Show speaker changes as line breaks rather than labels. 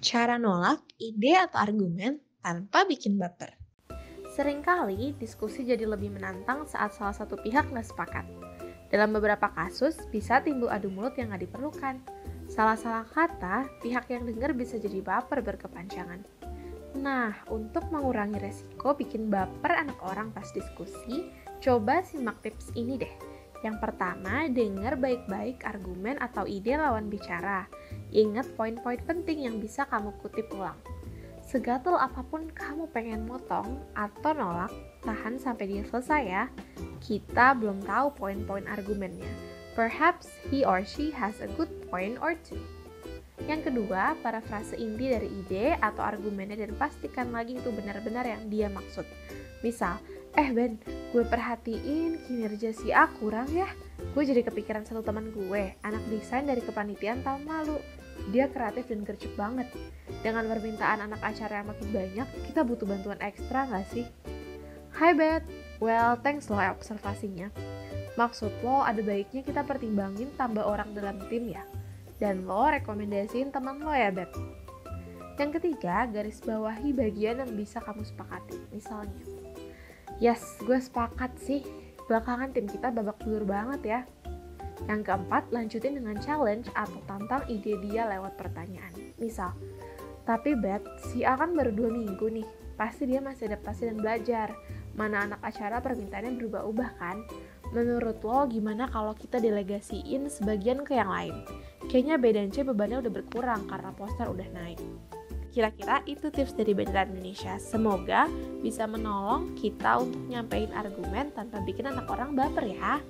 Cara nolak ide atau argumen tanpa bikin baper.
Seringkali diskusi jadi lebih menantang saat salah satu pihak nggak sepakat. Dalam beberapa kasus, bisa timbul adu mulut yang nggak diperlukan. Salah-salah kata, pihak yang dengar bisa jadi baper berkepanjangan. Nah, untuk mengurangi resiko bikin baper anak orang pas diskusi, coba simak tips ini deh. Yang pertama, dengar baik-baik argumen atau ide lawan bicara. Ingat poin-poin penting yang bisa kamu kutip ulang. Segatel apa pun kamu pengen motong atau nolak, tahan sampai dia selesai ya. Kita belum tahu poin-poin argumennya. Perhaps he or she has a good point or two. Yang kedua, parafrase inti dari ide atau argumennya dan pastikan lagi itu benar-benar yang dia maksud. Misal, eh Ben, gue perhatiin kinerja si A kurang ya. Gue jadi kepikiran satu teman gue, anak desain dari kepanitiaan tahun lalu. Dia kreatif dan gercep banget. Dengan permintaan anak acara yang makin banyak, kita butuh bantuan ekstra gak sih? Hai Bet, well thanks loh observasinya. Maksud lo ada baiknya kita pertimbangin tambah orang dalam tim ya? Dan lo rekomendasiin teman lo ya Bet? Yang ketiga, garis bawahi bagian yang bisa kamu sepakati. Misalnya, Yes, gue sepakat sih. Belakangan tim kita babak belur banget ya. Yang keempat, lanjutin dengan challenge atau tantang ide dia lewat pertanyaan. Misal, tapi Bet, si A kan baru dua minggu nih. Pasti dia masih adaptasi dan belajar. Mana anak acara permintaannya berubah-ubah kan? Menurut lo gimana kalau kita delegasiin sebagian ke yang lain? Kayaknya B dan C bebannya udah berkurang karena poster udah naik. Kira-kira itu tips dari Beneran Indonesia. Semoga bisa menolong kita untuk nyampein argumen tanpa bikin anak orang baper ya.